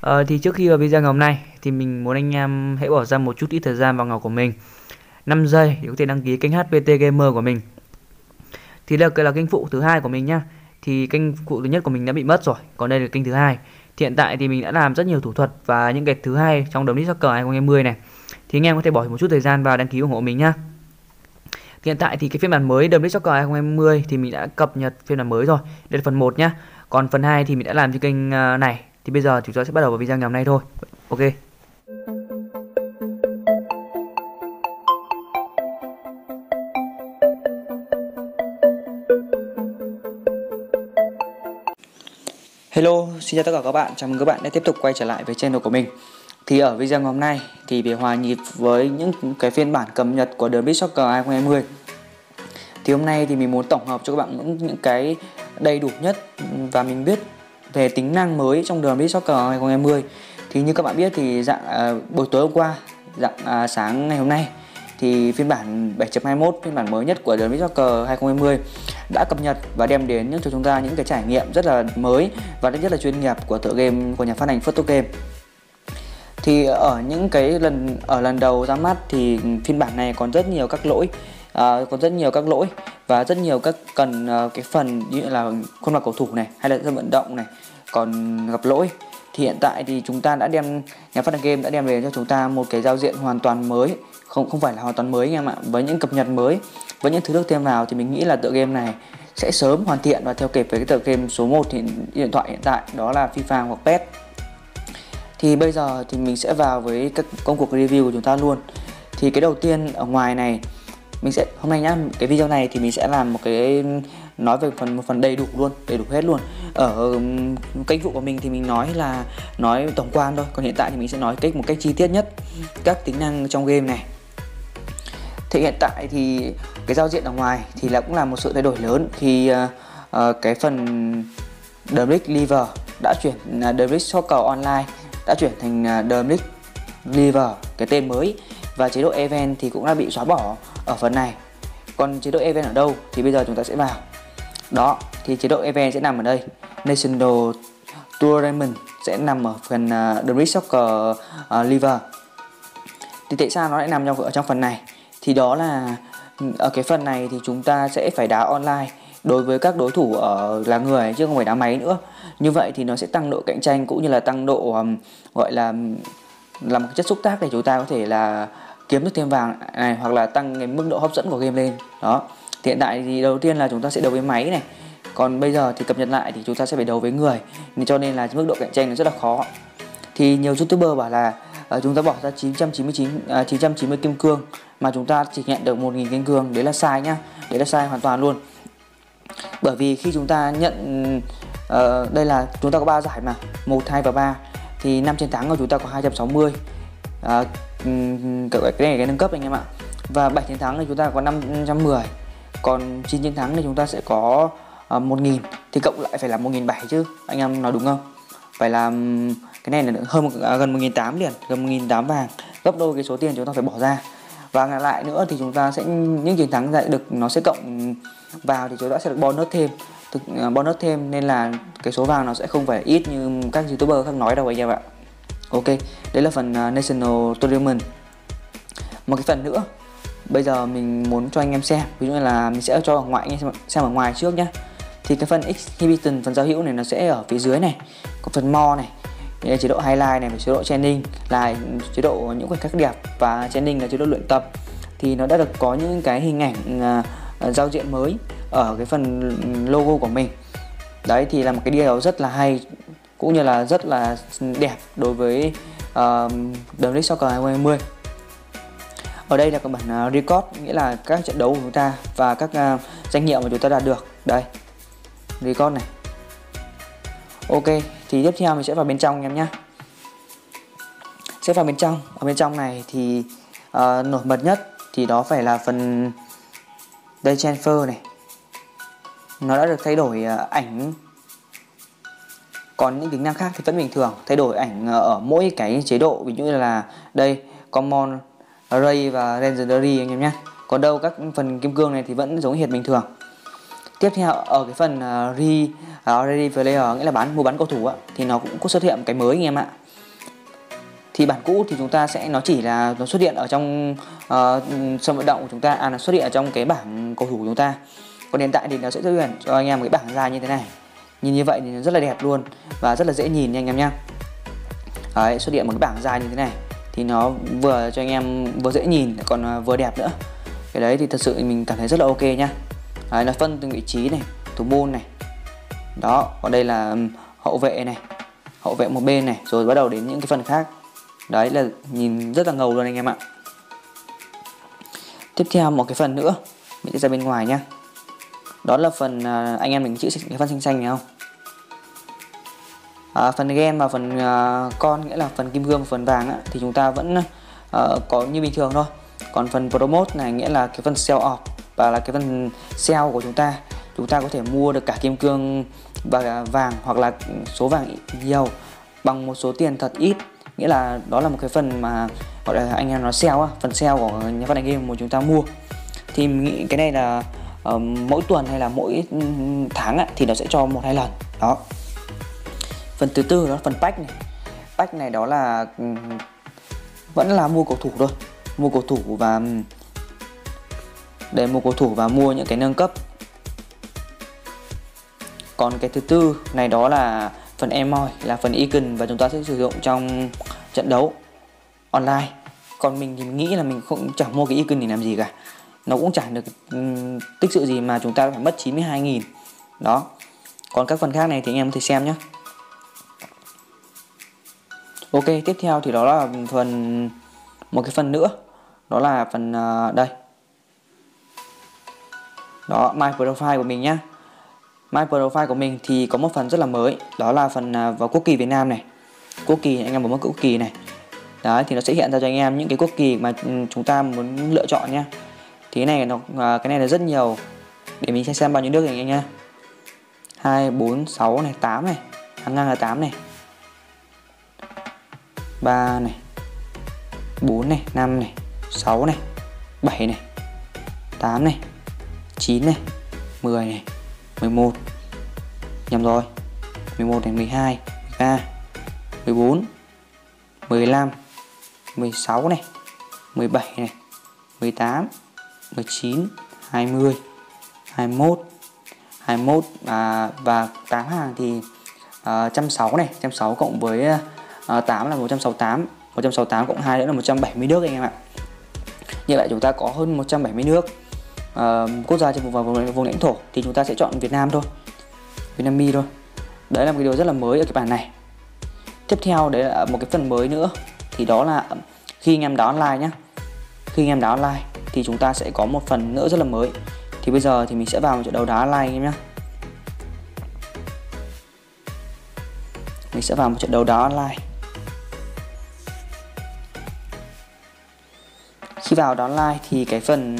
Ờ, thì trước khi vào video ngày hôm nay thì mình muốn anh em hãy bỏ ra một chút ít thời gian vào ngọc của mình. 5 giây để có thể đăng ký kênh HPT Gamer của mình. Thì đây là kênh phụ thứ hai của mình nhá. Thì kênh phụ thứ nhất của mình đã bị mất rồi còn đây là kênh thứ hai. Thì hiện tại thì mình đã làm rất nhiều thủ thuật và những cái thứ hai trong đồng Soccer 2020 này. Thì anh em có thể bỏ một chút thời gian vào đăng ký ủng hộ mình nhá. Thì hiện tại thì cái phiên bản mới Đồng Soccer 2020 thì mình đã cập nhật phiên bản mới rồi. Đây là phần 1 nhá. Còn phần 2 thì mình đã làm trên kênh ờ, này thì bây giờ chúng ta sẽ bắt đầu vào video ngày hôm nay thôi. Ok. Hello, xin chào tất cả các bạn, chào mừng các bạn đã tiếp tục quay trở lại với channel của mình. Thì ở video ngày hôm nay thì để hòa nhịp với những cái phiên bản cập nhật của The Beat Soccer 2020 Thì hôm nay thì mình muốn tổng hợp cho các bạn những, những cái đầy đủ nhất và mình biết về tính năng mới trong đường Beat Soccer 2020 Thì như các bạn biết thì dạng à, buổi tối hôm qua, dạng à, sáng ngày hôm nay thì phiên bản 7.21 phiên bản mới nhất của The Beat Soccer 2020 đã cập nhật và đem đến cho chúng ta những cái trải nghiệm rất là mới và rất là chuyên nghiệp của tựa game của nhà phát hành Photo Game. Thì ở những cái lần ở lần đầu ra mắt thì phiên bản này còn rất nhiều các lỗi à, còn rất nhiều các lỗi và rất nhiều các cần ờ, cái phần như là khuôn mặt cầu thủ này, hay là sân vận động này còn gặp lỗi. Thì hiện tại thì chúng ta đã đem, nhà phát hành game đã đem về cho chúng ta một cái giao diện hoàn toàn mới. Không không phải là hoàn toàn mới anh em ạ, với những cập nhật mới, với những thứ được thêm vào thì mình nghĩ là tựa game này sẽ sớm hoàn thiện. Và theo kịp với cái tựa game số 1 hiện điện thoại hiện tại đó là FIFA hoặc PES. Thì bây giờ thì mình sẽ vào với các công cuộc review của chúng ta luôn. Thì cái đầu tiên ở ngoài này mình sẽ hôm nay nhá cái video này thì mình sẽ làm một cái nói về phần một phần đầy đủ luôn đầy đủ hết luôn. Ở kênh vụ của mình thì mình nói là nói tổng quan thôi còn hiện tại thì mình sẽ nói cách một cách chi tiết nhất các tính năng trong game này. Thì hiện tại thì cái giao diện ở ngoài thì là cũng là một sự thay đổi lớn khi uh, uh, cái phần The Brick Liver đã chuyển uh, The Brick Soccer Online đã chuyển thành uh, The Brick Liver cái tên mới và chế độ event thì cũng đã bị xóa bỏ ở phần này. Còn chế độ event ở đâu thì bây giờ chúng ta sẽ vào. Đó thì chế độ event sẽ nằm ở đây. National Tournament sẽ nằm ở phần uh, The Soccer uh, Liver. Thì tại sao nó lại nằm trong ở trong phần này? Thì đó là ở cái phần này thì chúng ta sẽ phải đá online đối với các đối thủ ở là người chứ không phải đá máy nữa. Như vậy thì nó sẽ tăng độ cạnh tranh cũng như là tăng độ um, gọi là là một chất xúc tác để chúng ta có thể là kiếm được thêm vàng này hoặc là tăng cái mức độ hấp dẫn của game lên. Đó. Thì hiện tại thì đầu tiên là chúng ta sẽ đấu với máy này. Còn bây giờ thì cập nhật lại thì chúng ta sẽ phải đấu với người. Nên cho nên là mức độ cạnh tranh nó rất là khó. Thì nhiều youtuber bảo là uh, chúng ta bỏ ra 999 uh, 990 kim cương mà chúng ta chỉ nhận được 1.000 kim cương. Đấy là sai nhá. Đấy là sai hoàn toàn luôn. Bởi vì khi chúng ta nhận uh, đây là chúng ta có 3 giải mà 1, 2 và 3 thì năm chiến thắng của chúng ta có 260 uh, cái này cái nâng cấp anh em ạ. Và 7 chiến thắng thì chúng ta có 510 còn 9 chiến thắng thì chúng ta sẽ có ờ, uh, 1000 thì cộng lại phải là 1007 chứ anh em nói đúng không? Phải là cái này là hơn à, gần 1.800 gần 1008 vàng. Gấp đôi cái số tiền chúng ta phải bỏ ra. Và ngược lại nữa thì chúng ta sẽ những chiến thắng lại được nó sẽ cộng vào thì chúng ta sẽ được bonus thêm. Thực uh, bonus thêm nên là cái số vàng nó sẽ không phải ít như các youtuber khác nói đâu anh em ạ ok đấy là phần uh, national tournament. Một cái phần nữa bây giờ mình muốn cho anh em xem ví dụ như là mình sẽ cho ở ngoại anh em xem ở ngoài trước nhé thì cái phần exhibition phần giao hữu này nó sẽ ở phía dưới này có phần more này đây là chế độ highlight này và chế độ training là chế độ những khoảnh khắc đẹp và training là chế độ luyện tập. Thì nó đã được có những cái hình ảnh uh, giao diện mới ở cái phần logo của mình. Đấy thì là một cái điều rất là hay cũng như là rất là đẹp đối với uh, The League Soccer 2020 ở đây là các bản uh, record nghĩa là các trận đấu của chúng ta và các uh, danh hiệu mà chúng ta đạt được. Đây record này. Ok thì tiếp theo mình sẽ vào bên trong em nhé. Sẽ vào bên trong. Ở bên trong này thì uh, nổi bật nhất thì đó phải là phần đây transfer này. Nó đã được thay đổi uh, ảnh còn những tính năng khác thì vẫn bình thường thay đổi ảnh ờ, ở mỗi cái chế độ. Ví dụ như là đây common ray và legendary anh em nhé. Còn đâu các phần kim cương này thì vẫn giống hệt bình thường. Tiếp theo ở cái phần uh, re uh, ready player nghĩa là bán mua bán cầu thủ á, thì nó cũng có xuất hiện một cái mới anh em ạ. Thì bản cũ thì chúng ta sẽ nó chỉ là nó xuất hiện ở trong uh, sân vận động của chúng ta à nó xuất hiện ở trong cái bảng cầu thủ của chúng ta. Còn hiện tại thì nó sẽ xuất hiện cho anh em một cái bảng dài như thế này nhìn như vậy thì rất là đẹp luôn và rất là dễ nhìn nha anh em nhé. Đấy, xuất hiện một cái bảng dài như thế này thì nó vừa cho anh em vừa dễ nhìn còn à, vừa đẹp nữa. Cái đấy thì thật sự mình cảm thấy rất là ok nhá. Đấy, nó phân từng vị trí này thủ môn này. Đó còn đây là hậu vệ này hậu vệ một bên này rồi bắt đầu đến những cái phần khác. Đấy là nhìn rất là ngầu luôn anh em ạ. Tiếp theo một cái phần nữa mình sẽ ra bên ngoài nhá đó là phần à, anh em mình chữ cái phần xanh xanh này không? À, phần gen và phần à, con nghĩa là phần kim cương và phần vàng á, thì chúng ta vẫn uh, có như bình thường thôi. Còn phần promote này nghĩa là cái phần sell off và là cái phần sell của chúng ta. Chúng ta có thể mua được cả kim cương và vàng hoặc là số vàng nhiều bằng một số tiền thật ít. Nghĩa là đó là một cái phần mà gọi là anh em nói sell á phần sell của nhà phát hành game mà chúng ta mua. Thì mình nghĩ cái này là uh, mỗi tuần hay là mỗi tháng á, thì nó sẽ cho một hai lần. Đó. Phần thứ tư đó là phần pack này. Pack này đó là vẫn là mua cầu thủ thôi. Mua cầu thủ và để mua cầu thủ và mua những cái nâng cấp. Còn cái thứ tư này đó là phần emoi là phần icon và chúng ta sẽ sử dụng trong trận đấu online. Còn mình thì mình nghĩ là mình không chẳng mua cái icon để làm gì cả nó cũng chẳng được um, tích sự gì mà chúng ta phải mất 92.000 đó. Còn các phần khác này thì anh em có thể xem nhé ok tiếp theo thì đó là phần một cái phần nữa. Đó là phần uh, đây. Đó my profile của mình nhá. My profile của mình thì có một phần rất là mới. Đó là phần uh, vào quốc kỳ Việt Nam này. Quốc kỳ anh em bấm vào quốc kỳ này. Đấy thì nó sẽ hiện ra cho anh em những cái quốc kỳ mà ừ, chúng ta muốn lựa chọn nhá thì cái này nó uh, cái này là rất nhiều. Để mình sẽ xem bao nhiêu nước này anh em nhá. Hai bốn sáu này 8 này. Hàng ngang là 8 này. 3 này. 4 này 5 này. 6 này. 7 này. 8 này. 9 này. 10 này. 11 Nhầm rồi. 11 này 12 13 14 15 16 này 17 này 18 19 20 21 21 à, và 8 hàng thì à, 160 này 160 cộng với à, 8 là 168 168 cộng 2 nữa là 170 nước anh em ạ. Như vậy chúng ta có hơn 170 nước à, quốc gia trên vùng, vùng, vùng lãnh thổ thì chúng ta sẽ chọn Việt Nam thôi Việt Nam Mi thôi. Đấy là một cái điều rất là mới ở cái bản này. Tiếp theo đấy là một cái phần mới nữa thì đó là khi anh em đá online nhé khi anh em đá online thì chúng ta sẽ có một phần nữa rất là mới. Thì bây giờ thì mình sẽ vào một trận đấu đá online em nhé mình sẽ vào một trận đấu đá online. Khi vào đá online thì cái phần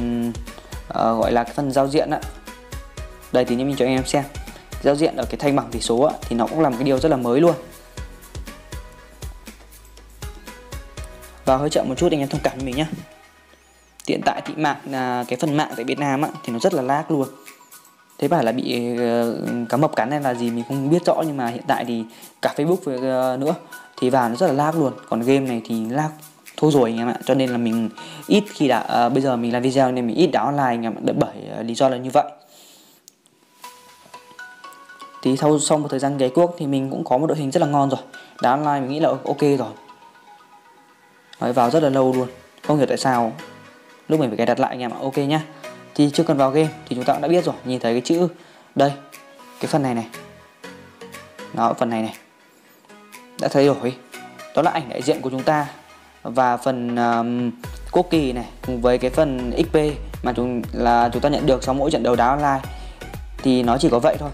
uh, gọi là cái phần giao diện á. Đây thì mình cho anh em xem. Giao diện ở cái thanh bảng tỷ số á, thì nó cũng là một cái điều rất là mới luôn. Và hơi chậm một chút anh em thông cảm với mình nhé hiện tại thì mạng là cái phần mạng tại Việt Nam á, thì nó rất là lag luôn. Thế phải là bị uh, cá mập cắn hay là gì mình không biết rõ nhưng mà hiện tại thì cả Facebook uh, nữa thì vào nó rất là lag luôn. Còn game này thì lag thôi rồi anh em ạ. Cho nên là mình ít khi đã uh, bây giờ mình làm video nên mình ít đá online anh em ạ. Bởi uh, lý do là như vậy. Thì sau sau một thời gian ghé quốc thì mình cũng có một đội hình rất là ngon rồi. Đá online mình nghĩ là ok rồi. Đấy, vào rất là lâu luôn. Không hiểu tại sao lúc mình phải cài đặt lại anh em ạ. Ok nhá. Thì chưa cần vào game thì chúng ta cũng đã biết rồi. Nhìn thấy cái chữ đây cái phần này này. Đó phần này này. Đã thay đổi. Đó là ảnh đại diện của chúng ta và phần um, quốc kỳ này cùng với cái phần XP mà chúng là chúng ta nhận được sau mỗi trận đấu đá online. Thì nó chỉ có vậy thôi.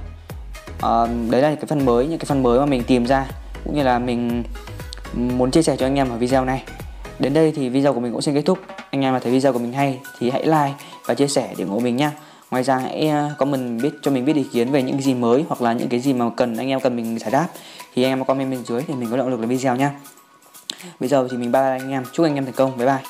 Um, đấy là cái phần mới những cái phần mới mà mình tìm ra cũng như là mình muốn chia sẻ cho anh em ở video này. Đến đây thì video của mình cũng xin kết thúc anh em mà thấy video của mình hay thì hãy like và chia sẻ để ủng hộ mình nhé ngoài ra hãy ờ, comment biết, cho mình biết ý kiến về những cái gì mới hoặc là những cái gì mà cần anh em, cần mình giải đáp. Thì anh em comment bên dưới thì mình có động lực làm video nhá. Bây giờ thì mình ba anh em. Chúc anh em thành công. Bye bye.